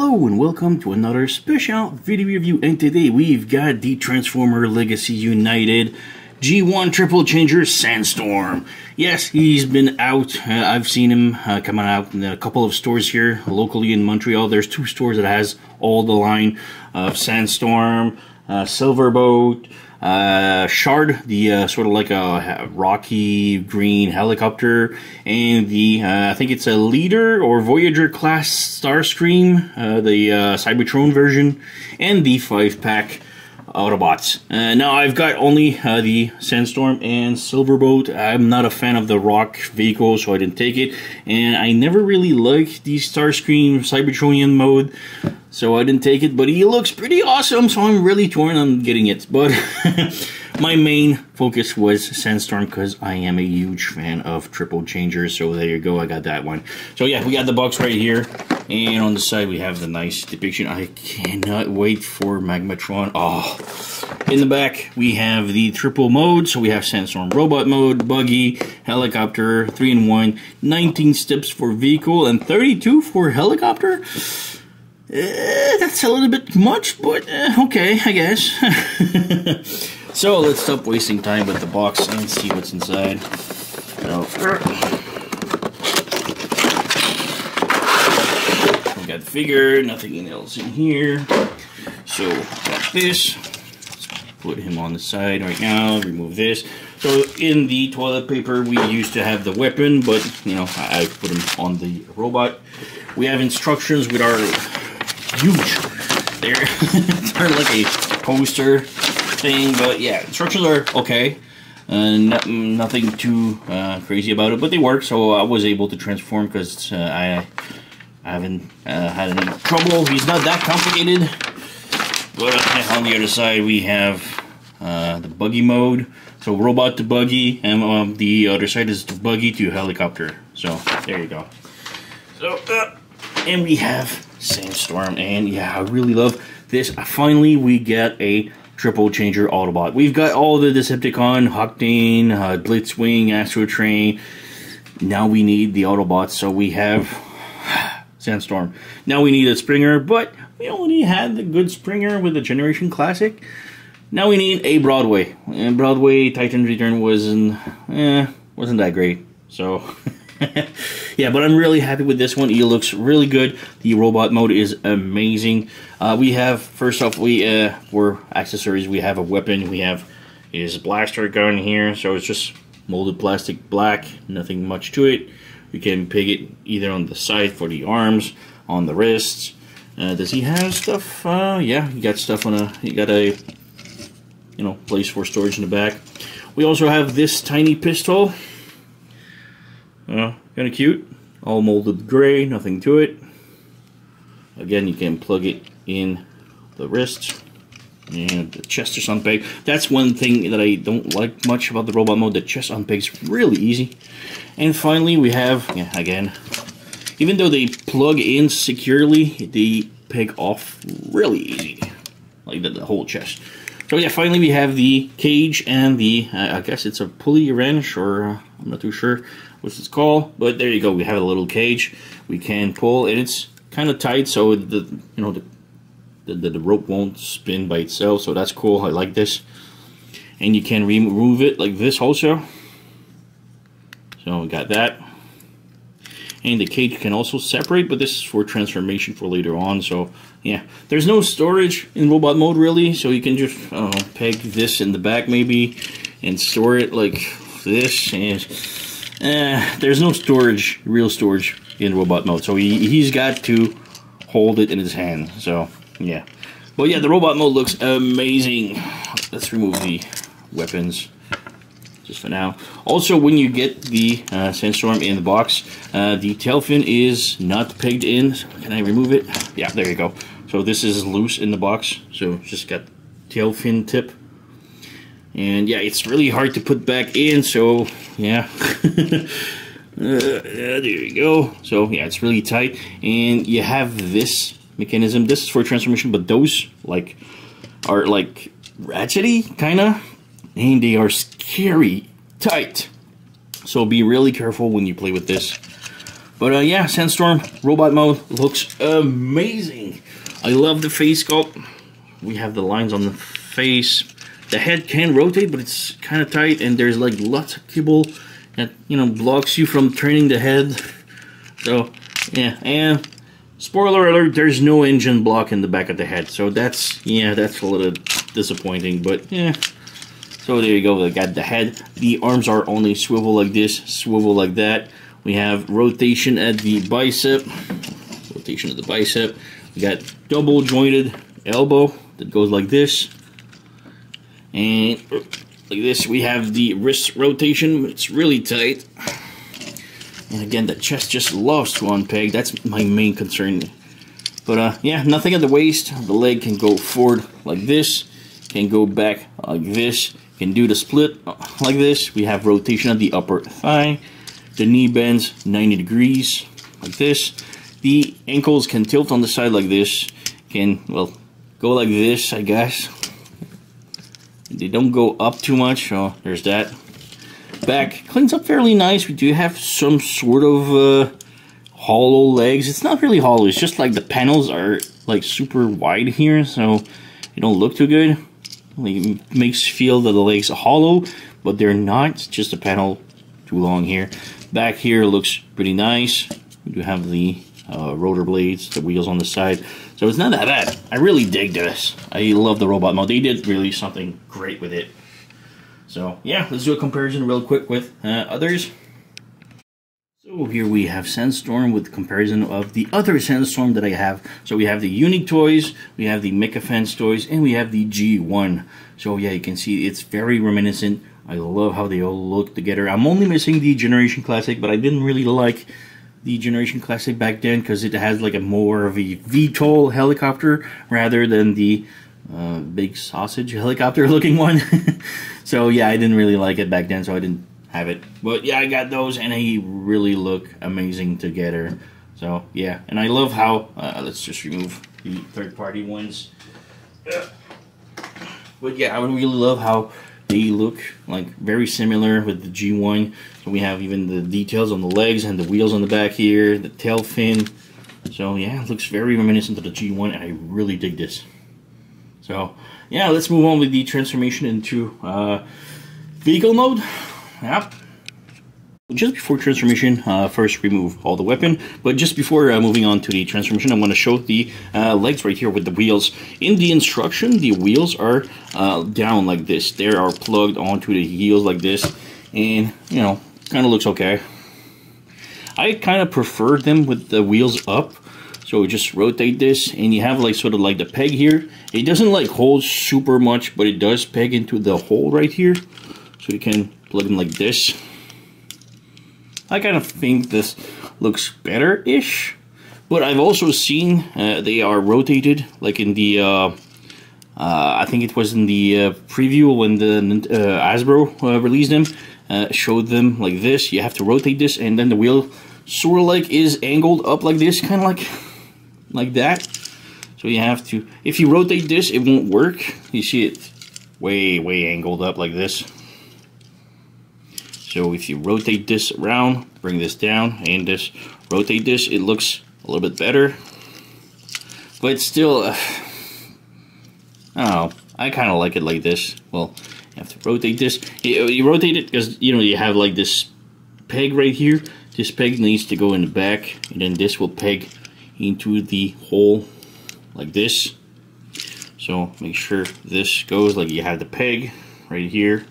Hello and welcome to another special video review and today we've got the Transformer Legacy United G1 Triple Changer Sandstorm. Yes, he's been out. Uh, I've seen him uh, coming out in a couple of stores here locally in Montreal. There's two stores that has all the line of Sandstorm, uh, Silverbolt, uh, Shard, the uh, sort of like a rocky green helicopter, and the uh, I think it's a Leader or Voyager class Starscream, uh, the uh, Cybertron version, and the five pack Autobots. Uh, now I've got only uh, the Sandstorm and Silverbolt. I'm not a fan of the Rock vehicle, so I didn't take it. And I never really liked the Starscream Cybertronian mode, so I didn't take it. But he looks pretty awesome, so I'm really torn on getting it. But my main focus was Sandstorm because I am a huge fan of triple changers. So there you go, I got that one. So yeah, we got the box right here. And on the side, we have the nice depiction. I cannot wait for Magmatron. Oh, in the back, we have the triple mode. So we have Sandstorm Robot mode, Buggy, Helicopter, 3-in-1, 19 steps for vehicle, and 32 for helicopter. Uh, that's a little bit much, but uh, okay, I guess. so let's stop wasting time with the box and see what's inside. Oh, so, got the figure, nothing else in here. So, got this. Let's put him on the side right now, remove this. So, in the toilet paper, we used to have the weapon, but, you know, I, I put him on the robot. We have instructions with our huge, they're, they're like a poster thing, but yeah, instructions are okay. Uh, no, nothing too uh, crazy about it, but they work, so I was able to transform because uh, I I haven't uh, had any trouble. He's not that complicated. But on the other side, we have uh, the buggy mode. So robot to buggy, and um, the other side is the buggy to helicopter. So there you go. So, uh, and we have Sandstorm, and yeah, I really love this. Finally, we get a triple changer Autobot. We've got all the Decepticon, Octane, uh, Blitzwing, Astrotrain. Now we need the Autobots, so we have Sandstorm. Now we need a Springer, but we only had the good Springer with the Generation Classic. Now we need a Broadside. And Broadside Titan Return wasn't, eh, wasn't that great. So, yeah, but I'm really happy with this one. It looks really good. The robot mode is amazing. Uh, we have, first off, we uh, for accessories, we have a weapon. We have his blaster gun here. So it's just molded plastic black, nothing much to it. You can peg it either on the side for the arms, on the wrists. Uh, does he have stuff? Uh, yeah, he got stuff on a, he got a, you know, place for storage in the back. We also have this tiny pistol. Uh, kind of cute. All molded gray, nothing to it. Again, you can plug it in the wrist and the chest is unpegged. That's one thing that I don't like much about the robot mode. The chest unpegs really easy. And finally, we have, yeah, again, even though they plug in securely, they peg off really easy. Like the, the whole chest. So yeah, finally we have the cage and the, uh, I guess it's a pulley wrench, or uh, I'm not too sure what it's called. But there you go, we have a little cage we can pull, and it's kind of tight, so the, you know, the the, the, rope won't spin by itself so that's cool I like this. And you can remove it like this also. So we got that. And the cage can also separate but this is for transformation for later on so yeah. There's no storage in robot mode really so you can just uh, peg this in the back maybe and store it like this and uh, there's no storage real storage in robot mode so he, he's got to hold it in his hand so yeah. But yeah, the robot mode looks amazing. Let's remove the weapons just for now. Also, when you get the uh, Sandstorm in the box, uh, the tail fin is not pegged in. Can I remove it? Yeah, there you go. So this is loose in the box. So just got tail fin tip. And yeah, it's really hard to put back in. So yeah. Uh, there you go. So yeah, it's really tight. And you have this mechanism. This is for transformation, but those like are like ratchety kinda, and they are scary tight. So be really careful when you play with this. But uh, yeah, Sandstorm robot mode looks amazing. I love the face sculpt. We have the lines on the face. The head can rotate, but it's kind of tight, and there's like lots of cable that you know blocks you from turning the head. So yeah, and spoiler alert: there's no engine block in the back of the head. So that's yeah, that's a little disappointing, but yeah. So there you go. We got the head. The arms are only swivel like this, swivel like that. We have rotation at the bicep, rotation of the bicep. We got double jointed elbow that goes like this. And like this, we have the wrist rotation. It's really tight. And again, the chest just loves to unpeg. That's my main concern. But uh, yeah, nothing at the waist. The leg can go forward like this. Can go back like this. Can do the split like this. We have rotation of the upper thigh. The knee bends 90 degrees like this. The ankles can tilt on the side like this. Can, well, go like this, I guess. They don't go up too much, so there's that. Back cleans up fairly nice. We do have some sort of uh, hollow legs. It's not really hollow, it's just like the panels are like super wide here, so they don't look too good. It makes feel that the legs are hollow, but they're not. It's just a panel too long here. Back here looks pretty nice. We do have the uh, rotor blades, the wheels on the side. So it's not that bad. I really dig this. I love the robot mode. They did really something great with it. So yeah, let's do a comparison real quick with uh, others. So here we have Sandstorm with comparison of the other Sandstorm that I have. So we have the Unique toys, we have the Mecha Fans toys, and we have the G1. So yeah, you can see it's very reminiscent I love how they all look together. I'm only missing the Generation Classic, but I didn't really like the Generation Classic back then because it has like a more of a VTOL helicopter rather than the uh, big sausage helicopter looking one. so yeah, I didn't really like it back then, so I didn't have it. But yeah, I got those, and they really look amazing together. So yeah, and I love how uh, let's just remove the third-party ones. But yeah, I would really love how they look like very similar with the G1. So we have even the details on the legs and the wheels on the back here, the tail fin. So yeah, it looks very reminiscent of the G1 and I really dig this. So yeah, let's move on with the transformation into uh, vehicle mode. Yep. Just before transformation, uh, first remove all the weapon, but just before uh, moving on to the transformation, I'm going to show the uh, legs right here with the wheels. In the instruction, the wheels are uh, down like this. They are plugged onto the heels like this, and, you know, kind of looks okay. I kind of prefer them with the wheels up, so just rotate this, and you have like sort of like the peg here. It doesn't like hold super much, but it does peg into the hole right here, so you can plug them like this I kind of think this looks better-ish. But I've also seen uh, they are rotated, like in the, uh, uh, I think it was in the uh, preview when the uh, Hasbro uh, released them, showed them like this. You have to rotate this, and then the wheel sort of like is angled up like this, kind of like, like that. So you have to, if you rotate this, it won't work. You see it way, way angled up like this. So if you rotate this around, bring this down, and this, rotate this, it looks a little bit better. But still, uh, I don't know, I kind of like it like this. Well, you have to rotate this. You, you rotate it because, you know, you have like this peg right here. This peg needs to go in the back, and then this will peg into the hole like this. So make sure this goes like you have the peg right here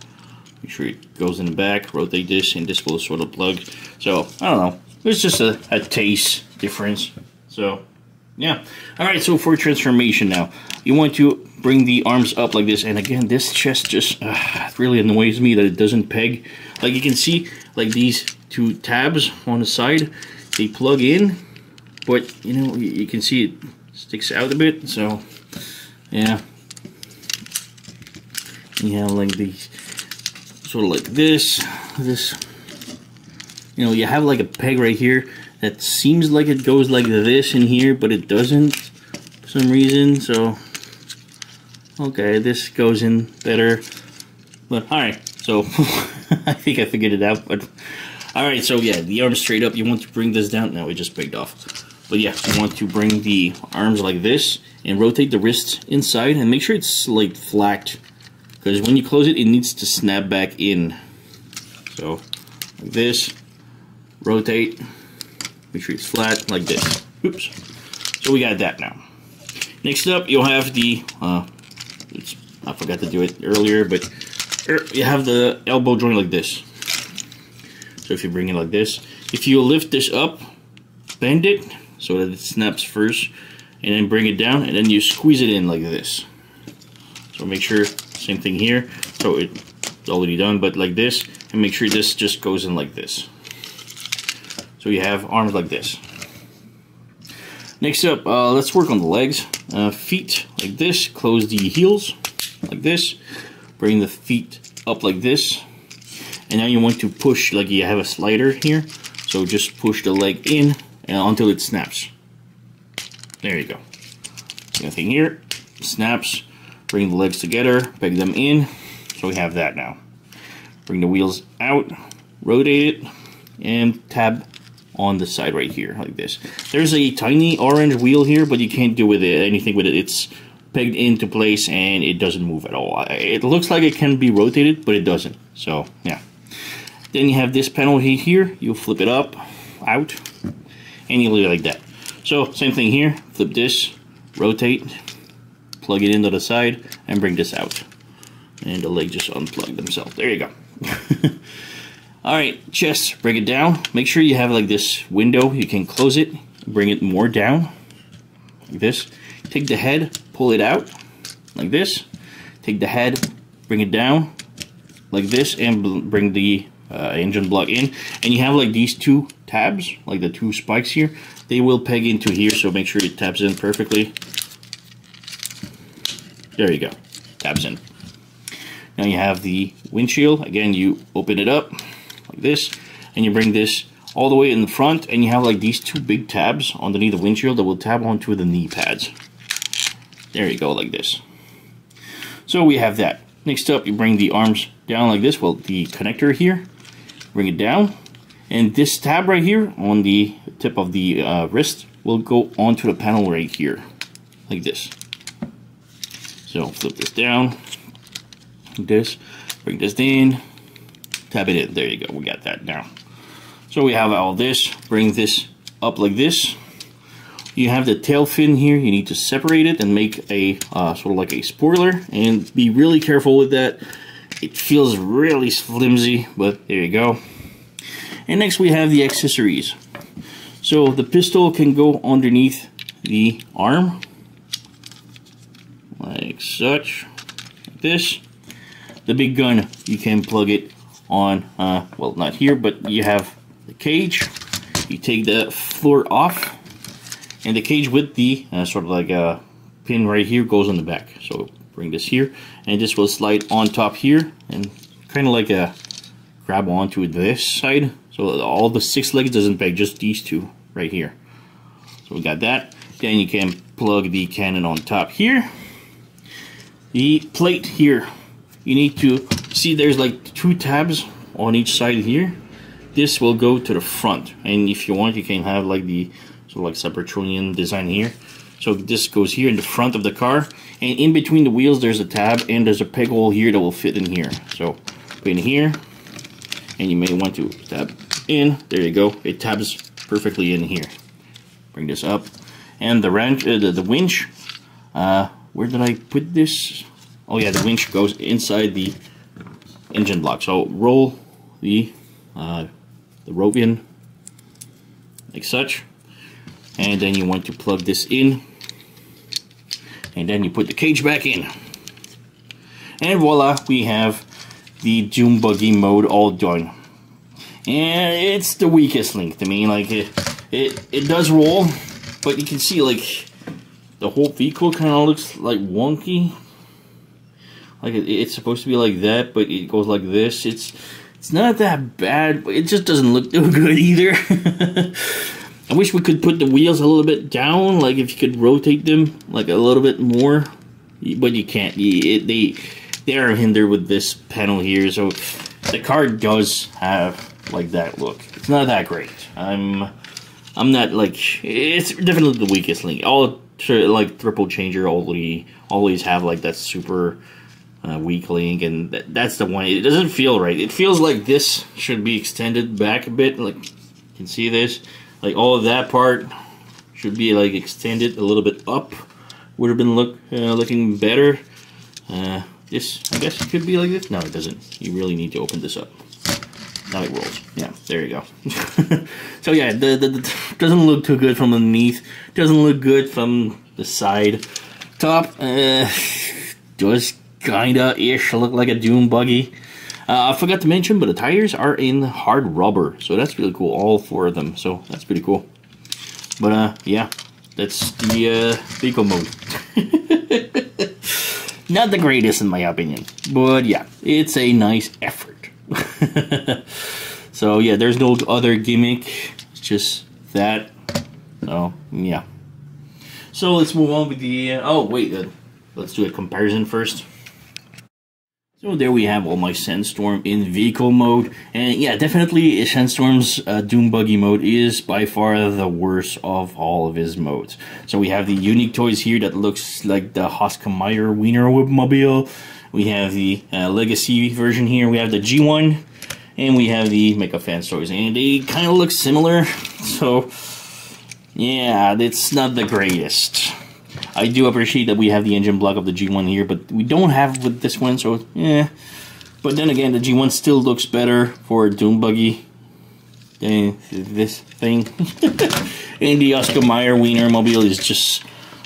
Make sure it goes in the back, rotate this, and this will sort of plug. So, I don't know. It's just a, a taste difference. So, yeah. Alright, so for transformation now. You want to bring the arms up like this. And again, this chest just uh, really annoys me that it doesn't peg. Like you can see, like these two tabs on the side, they plug in. But, you know, you can see it sticks out a bit. So, yeah. Have like these sort of like this, this, you know, you have like a peg right here that seems like it goes like this in here, but it doesn't for some reason, so, okay, this goes in better, but alright, so, I think I figured it out, but, Alright, so yeah, the arms straight up. You want to bring this down. Now it just break off. But yeah, you want to bring the arms like this and rotate the wrist inside and make sure it's like flat. Because when you close it, it needs to snap back in. So, like this, rotate, make sure it's flat, like this. Oops. So we got that now. Next up, you'll have the, uh, I forgot to do it earlier, but er, you have the elbow joint like this. So if you bring it like this, if you lift this up, bend it so that it snaps first, and then bring it down, and then you squeeze it in like this. So make sure, same thing here. So it's already done, but like this, and make sure this just goes in like this. So you have arms like this. Next up, uh, let's work on the legs. Uh, feet like this, close the heels like this. Bring the feet up like this. And now you want to push like you have a slider here. So just push the leg in and until it snaps. There you go. Nothing here. Snaps. Bring the legs together. Peg them in. So we have that now. Bring the wheels out. Rotate it. And tab on the side right here like this. There's a tiny orange wheel here, but you can't do with it anything with it. It's pegged into place and it doesn't move at all. It looks like it can be rotated, but it doesn't. So yeah. Then you have this panel here. You flip it up, out, and you leave it like that. So same thing here. Flip this, rotate, plug it into the side, and bring this out. And the leg just unplug themselves. There you go. Alright, chest, bring it down. Make sure you have like this window. You can close it, bring it more down, like this. Take the head, pull it out, like this. Take the head, bring it down, like this, and bring the uh, engine block in. And you have like these two tabs, like the two spikes here. They will peg into here, so make sure it taps in perfectly. There you go, tabs in. Now you have the windshield. Again, you open it up like this, and you bring this all the way in the front, and you have like these two big tabs underneath the windshield that will tab onto the knee pads. There you go, like this. So we have that. Next up, you bring the arms down like this, well, the connector here, bring it down, and this tab right here on the tip of the uh, wrist will go onto the panel right here, like this. So flip this down, like this, bring this in, tap it in. There you go, we got that now. So we have all this, bring this up like this. You have the tail fin here, you need to separate it and make a uh, sort of like a spoiler and be really careful with that. It feels really flimsy, but there you go. And next we have the accessories. So the pistol can go underneath the arm, like such, like this. The big gun, you can plug it on, uh, well not here, but you have the cage. You take the floor off, and the cage with the uh, sort of like a pin right here goes on the back. So bring this here, and this will slide on top here, and kind of like a grab onto this side. So all the six legs doesn't peg, just these two right here. So we got that. Then you can plug the cannon on top here. The plate here, you need to see there's like two tabs on each side here. This will go to the front, and if you want, you can have like the sort of like Cybertronian design here. So this goes here in the front of the car, and in between the wheels there's a tab, and there's a peg hole here that will fit in here. So put in here, and you may want to tab in. There you go. It tabs perfectly in here. Bring this up, and the wrench, uh, the, the winch. Uh, where did I put this? Oh yeah, the winch goes inside the engine block. So roll the uh, the rope in like such, and then you want to plug this in, and then you put the cage back in, and voila, we have the Dune Buggy mode all done. And it's the weakest link to me. Like it, it, it does roll, but you can see like the whole vehicle kind of looks like wonky. Like it, it's supposed to be like that, but it goes like this. It's it's not that bad, but it just doesn't look too good either. I wish we could put the wheels a little bit down, like if you could rotate them like a little bit more, but you can't. You, it, they they are hindered with this panel here, so the car does have like that look. It's not that great. I'm I'm not like it's definitely the weakest link. All like triple changer always always have like that super uh, weak link, and th that's the one. It doesn't feel right. It feels like this should be extended back a bit. Like you can see this, like all of that part should be like extended a little bit up. Would have been look uh, looking better. Uh, this, I guess, it could be like this. No, it doesn't. You really need to open this up. It rolls. Yeah, there you go. so yeah, the, the, the, doesn't look too good from underneath. Doesn't look good from the side. Top, uh, does kinda ish look like a Dune buggy. Uh, I forgot to mention, but the tires are in hard rubber, so that's really cool. All four of them, so that's pretty cool. But uh, yeah, that's the uh, vehicle mode. Not the greatest in my opinion, but yeah, it's a nice effort. so yeah, there's no other gimmick. It's just that. So yeah. So let's move on with the. Uh, oh wait, uh, let's do a comparison first. So there we have all my Sandstorm in vehicle mode, and yeah, definitely Sandstorm's uh, Dune Buggy mode is by far the worst of all of his modes. So we have the unique toys here that looks like the Oscar Mayer Wiener Mobile. We have the uh, Legacy version here. We have the G1, and we have the Mecha Fans toys, and they kind of look similar. So yeah, it's not the greatest. I do appreciate that we have the engine block of the G1 here, but we don't have with this one, so yeah. But then again, the G1 still looks better for a Dune Buggy than this thing. and the Oscar Mayer Wiener Mobile is just,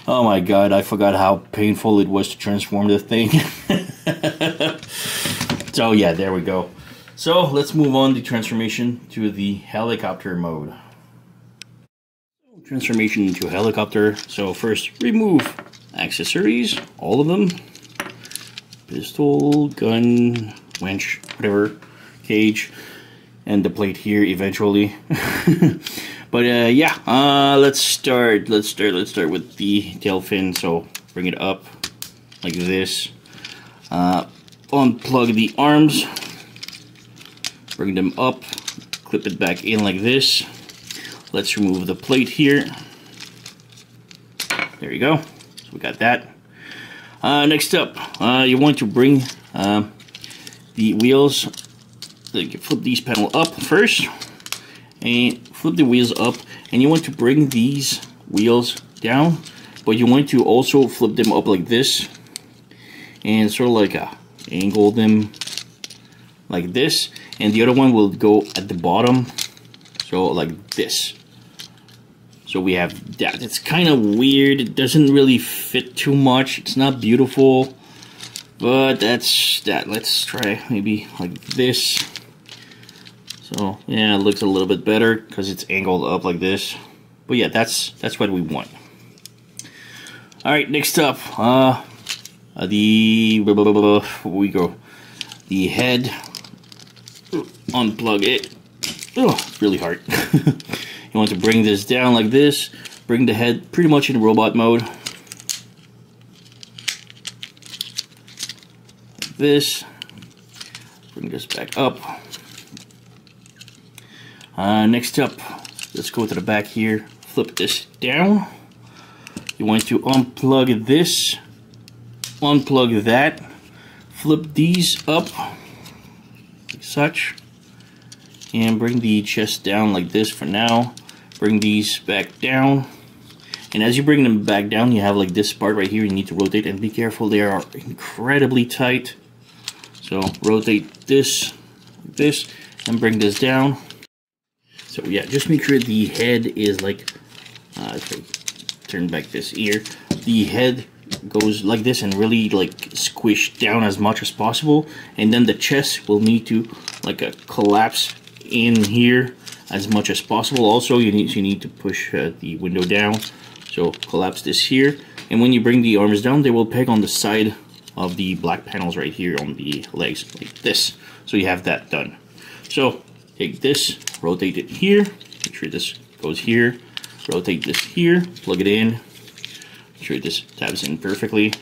oh my god, I forgot how painful it was to transform the thing. so yeah, there we go. So let's move on the transformation to the helicopter mode transformation into helicopter. So first, remove accessories, all of them. Pistol, gun, winch, whatever, cage, and the plate here eventually. but uh, yeah, uh, let's start. Let's start. Let's start with the tail fin. So bring it up like this. Uh, unplug the arms. Bring them up. Clip it back in like this. Let's remove the plate here. There you go. So we got that. Uh, next up, uh, you want to bring uh, the wheels, flip these panel up first, and flip the wheels up, and you want to bring these wheels down, but you want to also flip them up like this, and sort of like uh, angle them like this, and the other one will go at the bottom, so like this. So we have that. It's kind of weird. It doesn't really fit too much. It's not beautiful. But that's that. Let's try maybe like this. So yeah, it looks a little bit better because it's angled up like this. But yeah, that's that's what we want. All right, next up, uh, uh the blah, blah, blah, we go. The head. Unplug it. Oh, really hard. You want to bring this down like this, bring the head pretty much in robot mode. Like this, bring this back up. Uh, next up, let's go to the back here, flip this down. You want to unplug this, unplug that, flip these up like such and bring the chest down like this for now. Bring these back down. And as you bring them back down you have like this part right here you need to rotate and be careful they are incredibly tight. So rotate this this and bring this down. So yeah just make sure the head is like uh, turn back this ear the head goes like this and really like squish down as much as possible and then the chest will need to like a uh, collapse in here as much as possible. Also, you need you need to push uh, the window down. So collapse this here. And when you bring the arms down, they will peg on the side of the black panels right here on the legs like this. So you have that done. So take this, rotate it here, make sure this goes here, rotate this here, plug it in, sure this tabs in perfectly.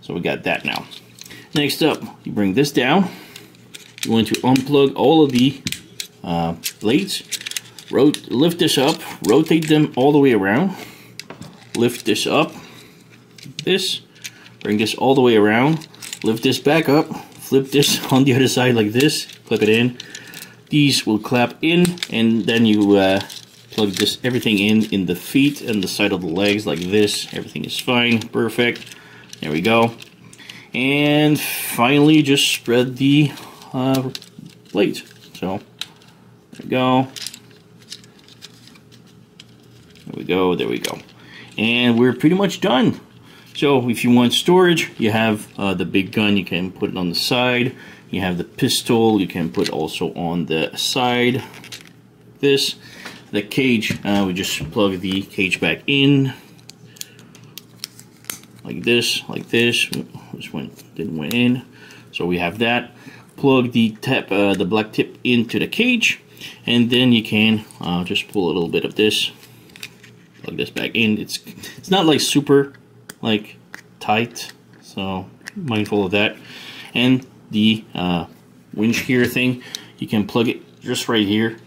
So we got that now. Next up, you bring this down. You want to unplug all of the uh, blades. Rot lift this up, rotate them all the way around. Lift this up, this, bring this all the way around. Lift this back up, flip this on the other side like this, clip it in. These will clap in, and then you uh, plug this everything in in the feet and the side of the legs like this. Everything is fine, perfect. There we go. And finally, just spread the uh, blades. So, there we go. There we go, there we go. And we're pretty much done. So if you want storage, you have uh, the big gun, you can put it on the side. You have the pistol, you can put also on the side. This, the cage, uh, we just plug the cage back in. Like this, like this. This one didn't went in. So we have that. Plug the tap, uh, the black tip into the cage. And then you can uh, just pull a little bit of this. Plug this back in. It's, it's not like super like tight. So mindful of that. And the uh, winch here thing, you can plug it just right here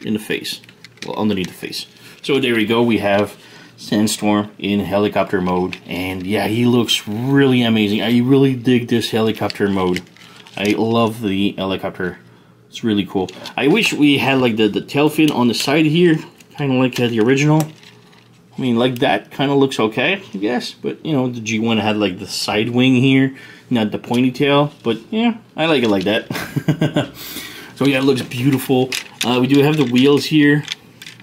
in the face, well underneath the face. So there we go, we have Sandstorm in helicopter mode, and yeah, he looks really amazing. I really dig this helicopter mode. I love the helicopter. It's really cool. I wish we had like the, the tail fin on the side here, kind of like uh, the original. I mean, like that kind of looks okay, I guess. But, you know, the G1 had like the side wing here, not the pointy tail. But, yeah, I like it like that. so, yeah, it looks beautiful. Uh, we do have the wheels here,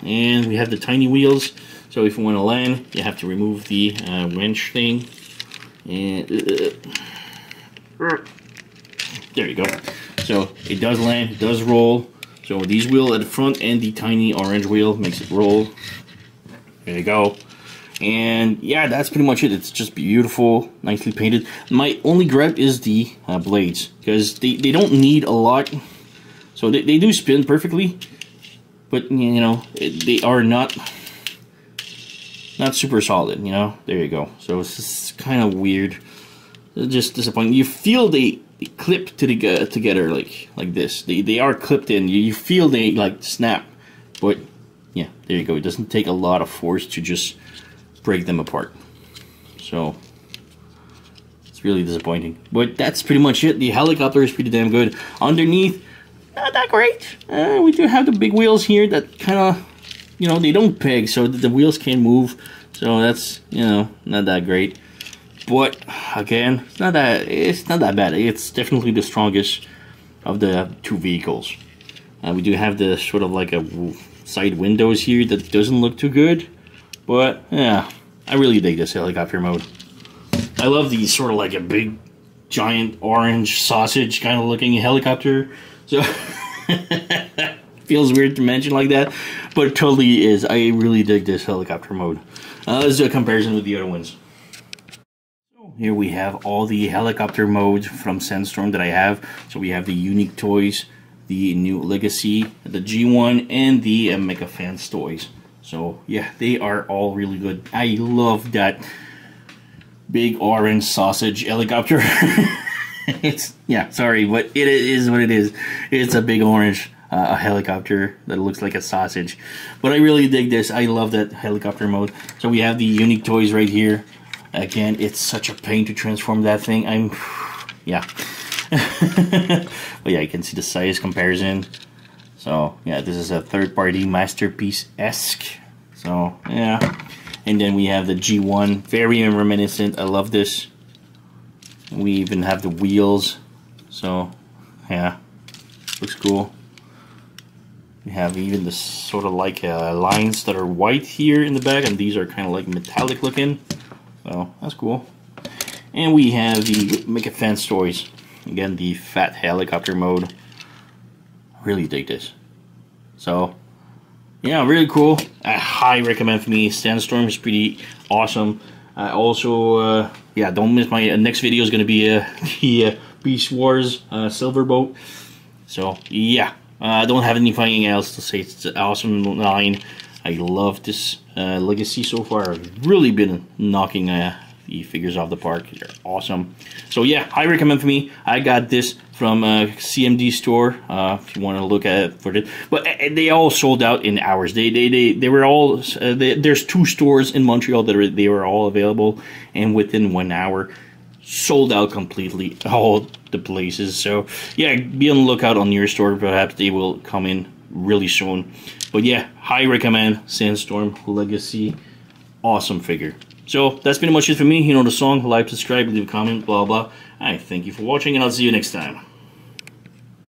and we have the tiny wheels. So, if you want to land, you have to remove the uh, wrench thing. And, uh, there you go. So, it does land, it does roll. So, these wheel at the front and the tiny orange wheel makes it roll. There you go. And yeah, that's pretty much it. It's just beautiful, nicely painted. My only gripe is the uh, blades because they, they don't need a lot. So they, they do spin perfectly, but you know, they are not not super solid, you know? There you go. So it's just kind of weird. It's just disappointing. You feel they, they clip to the, together like like this. They, they are clipped in. You, you feel they like snap, but yeah, there you go. It doesn't take a lot of force to just break them apart. So, it's really disappointing. But that's pretty much it. The helicopter is pretty damn good. Underneath, not that great. Uh, we do have the big wheels here that kind of, you know, they don't peg, so the wheels can't move. So that's, you know, not that great. But again, it's not that it's not that bad. It's definitely the strongest of the two vehicles. Uh, we do have the sort of like a side windows here that doesn't look too good. But, yeah, I really dig this helicopter mode. I love the sort of like a big, giant orange sausage kind of looking helicopter. So, feels weird to mention like that, but it totally is. I really dig this helicopter mode. Uh, let's do a comparison with the other ones. Here we have all the helicopter modes from Sandstorm that I have. So we have the unique toys, the new Legacy, the G1, and the uh, Mecha Fans toys. So yeah, they are all really good. I love that big orange sausage helicopter. it's yeah, sorry, but it is what it is. It's a big orange uh, a helicopter that looks like a sausage. But I really dig this. I love that helicopter mode. So we have the unique toys right here. Again, it's such a pain to transform that thing. I'm yeah. but yeah, you can see the size comparison. So yeah, this is a third-party masterpiece-esque. So yeah, and then we have the G1, very reminiscent. I love this. We even have the wheels. So yeah, looks cool. We have even the sort of like uh, lines that are white here in the back, and these are kind of like metallic looking. So that's cool. And we have the Mecha Fans toys. Again, the fat helicopter mode. Really dig this. So, yeah, really cool. I highly recommend for me. Sandstorm is pretty awesome. I also, uh, yeah, don't miss my uh, next video is going to be uh, the uh, Beast Wars uh, Silverbolt. So, yeah, uh, I don't have anything else to say. It's an awesome line. I love this uh, legacy so far. I've really been knocking uh, the figures off the park. They're awesome. So yeah, I recommend for me. I got this from a CMD store. Uh, if you want to look at it for this, but uh, they all sold out in hours. They they they, they were all. Uh, they, there's two stores in Montreal that are, they were all available, and within one hour, sold out completely. All the places. So yeah, be on the lookout on your store. Perhaps they will come in really soon. But yeah, high recommend Sandstorm Legacy. Awesome figure. So that's pretty much it for me. You know the song, like, subscribe, leave a comment, blah blah. I thank you for watching and I'll see you next time.